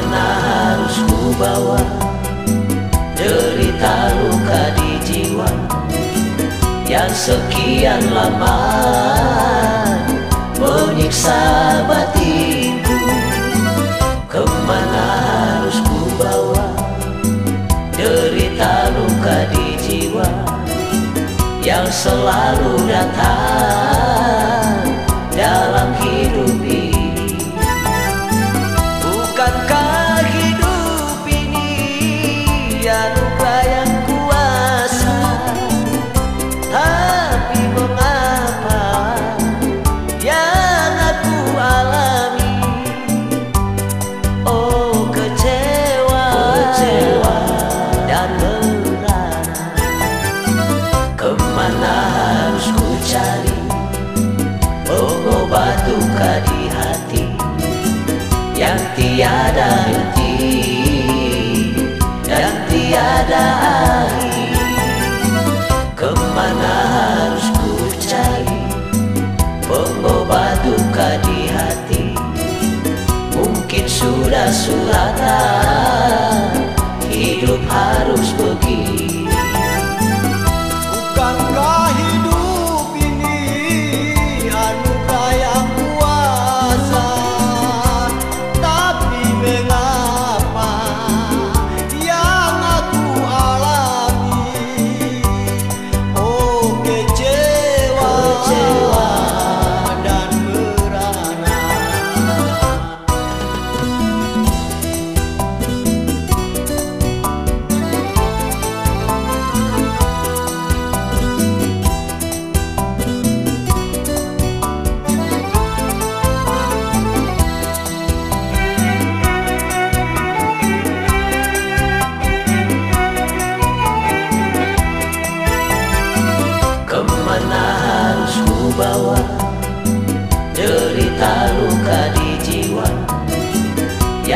Ke mana harus ku bawa Derita luka di jiwa Yang sekian lama Menyiksa batinku. Ke mana harus ku bawa Derita luka di jiwa Yang selalu datang tiada henti Dan tiada akhir. Ke mana harus ku cari Pengobat duka di hati? Mungkin sudah suratan Hidup harus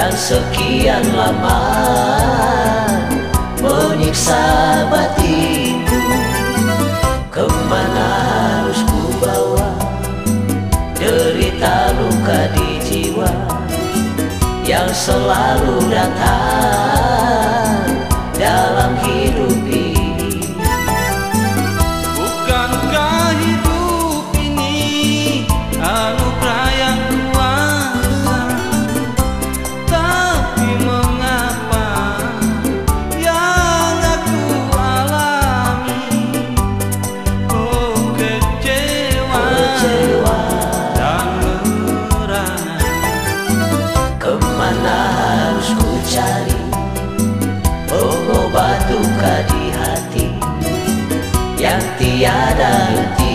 Yang sekian lama Menyiksa batinku Ke mana harus ku bawa Derita luka di jiwa Yang selalu datang Yang tiada henti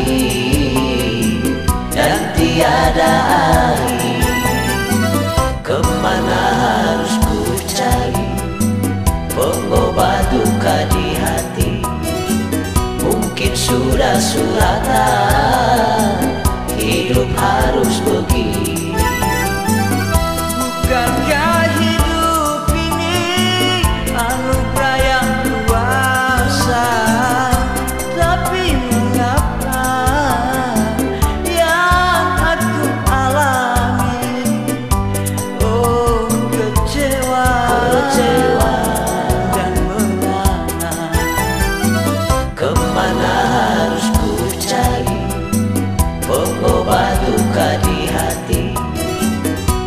Dan tiada akhir. Ke mana harus ku cari Pengobat duka di hati? Mungkin sudah suratan Hidup harus begini Pengobat duka di hati.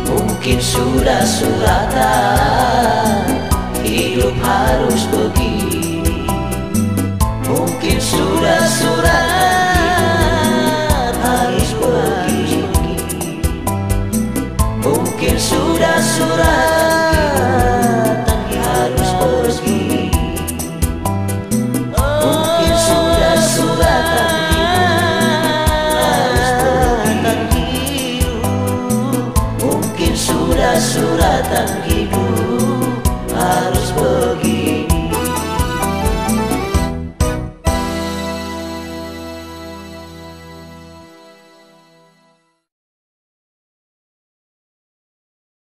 Mungkin sudah suratan Hidup harus begini. Mungkin sudah surat Harus begini. Mungkin sudah surat Mungkin